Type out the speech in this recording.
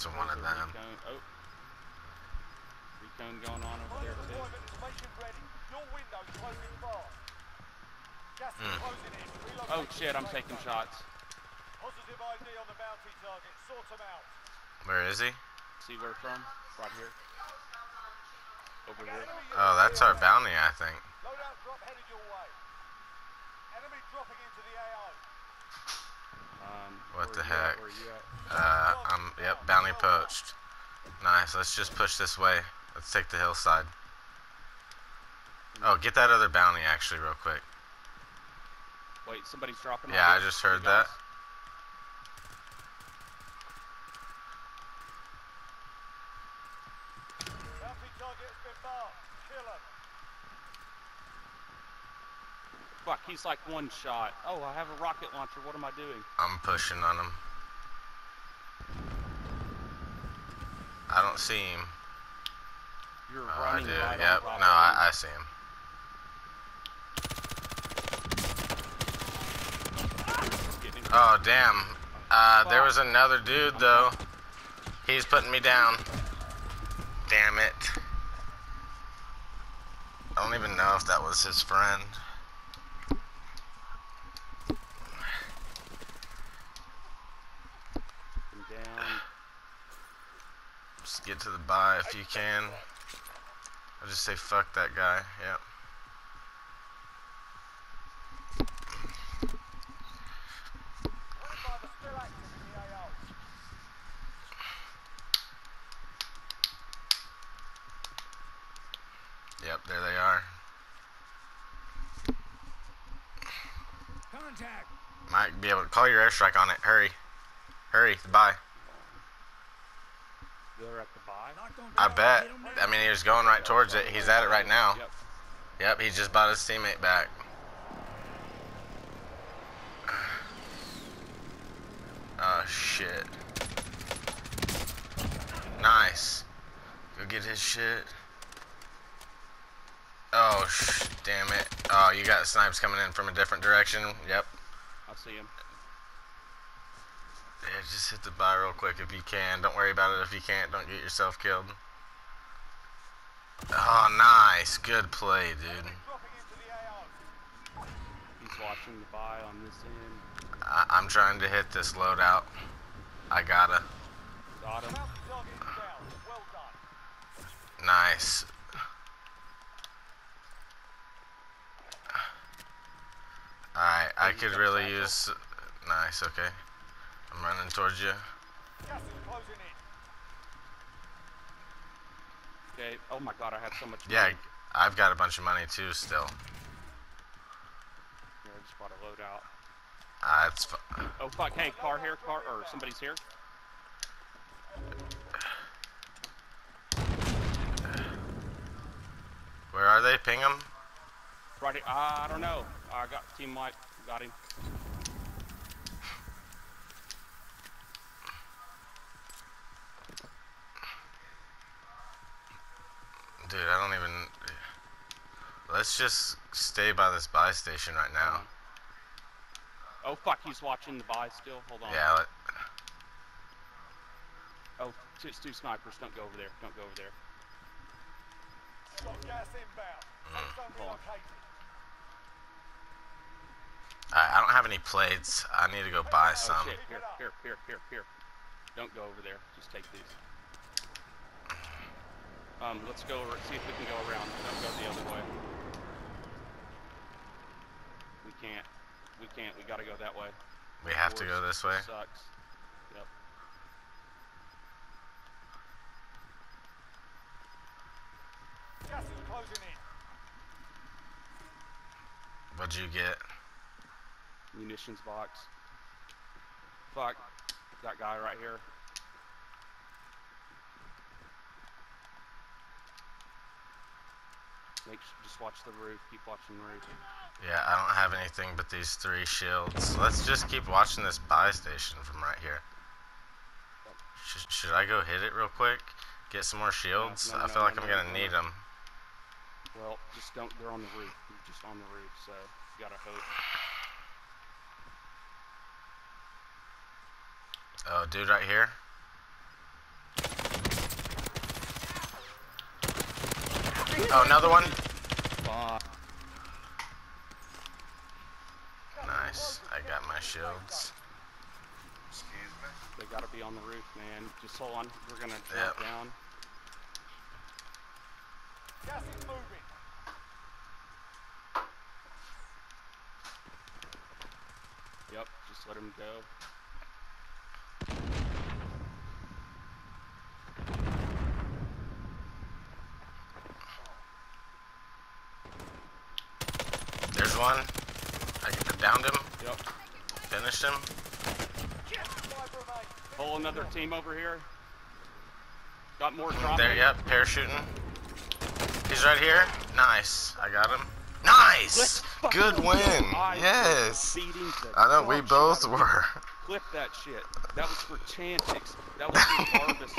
to one of them. Recon, oh. Recon going on over there too. Deployment is mission ready. Your window's closing fast. Gas is closing in. Relocate Oh shit, I'm safe taking shots. Positive ID on the bounty target. Sort them out. Where is he? See where from? Right here. Over here. Oh, that's our bounty, I think. Loadout drop headed your way. Enemy dropping into the AO. Um, What the heck? At? Uh, I'm, yep, bounty poached. Nice, let's just push this way. Let's take the hillside. Oh, get that other bounty actually real quick. Wait, somebody's dropping. Yeah, I just heard that. Bounty target has been marked. Kill him. Fuck, he's like one shot. Oh, I have a rocket launcher. What am I doing? I'm pushing on him. I don't see him. You're Oh, I running do. right Yep. No, I. I see him. Him. Oh, damn. Uh, there was another dude, though. He's putting me down. Damn it. I don't even know if that was his friend. Him down. Just get to the buy if you can. I'll just say fuck that guy. Yep. One five are still active in the AO. Yep, there they are. Contact. Might be able to call your airstrike on it. Hurry. Hurry, buy. They're at the buy. Locked on I bet. Hit 'em now. I mean, he was going right towards it. He's at it right now. Yep. Yep, he just bought his teammate back. Oh, shit. Nice. Go get his shit. Oh, sh damn it. Oh, you got snipes coming in from a different direction. Yep. I see him. Yeah, just hit the buy real quick if you can. Don't worry about it if you can't. Don't get yourself killed. Oh, nice. Good play, dude. Dropping into the AO. He's watching the buy on this end. I I'm trying to hit this loadout. I gotta. Got him. Bounty target is down. Well done. Nice. Alright, I could really use... Nice, okay. I'm running towards you. Gas closing in. Okay. Oh my god, I have so much. Yeah. I've got a bunch of money too still. Here, I just bought a loadout. Ah, it's... fu- Oh fuck! Hey, car here, car or somebody's here. Where are they? Ping them? Right here. I don't know. I got team white. Got him. Dude, I don't even... Let's just stay by this buy station right now. Oh fuck! He's watching the buy still. Hold on. Yeah, let, Oh, two, it's two snipers. Don't go over there. Don't go over there. Got gas inbound. Safe zone Hold on. relocated. I, I don't have any plates. I need to go buy Oh some. shit! Here, here, here, here, here. Don't go over there. Just take these. Um, let's go. ar- See if we can go around. Don't go the other way. We can't. We can't. We gotta go that way. We have to go this way. Sucks. Yep. Gas is closing in. What'd you get? Munitions box. Fuck. That guy right here. Make just watch the roof. Keep watching the roof. Yeah, I don't have anything but these three shields. Let's just keep watching this buy station from right here. Should, should I go hit it real quick? Get some more shields? no, I feel no, like I'm no, gonna no, need them. Well, just don't. They're on the roof. You're just on the roof, so you gotta hope. Oh, dude, right here. Oh, another one. Fuck. Nice. I got my shields. Excuse me. They gotta be on the roof, man. Just hold on. We're gonna drop Yep. down. Gas is moving. Yep, just let him go. One. I downed him. Yep. Finished him. Pull another team over here. Got more dropping. There, yep. Parachuting. He's right here. Nice. I got him. Nice. Good win. go. I was Yes. I know we both were. Clip that shit. That was for Chantix. That was for Jarvis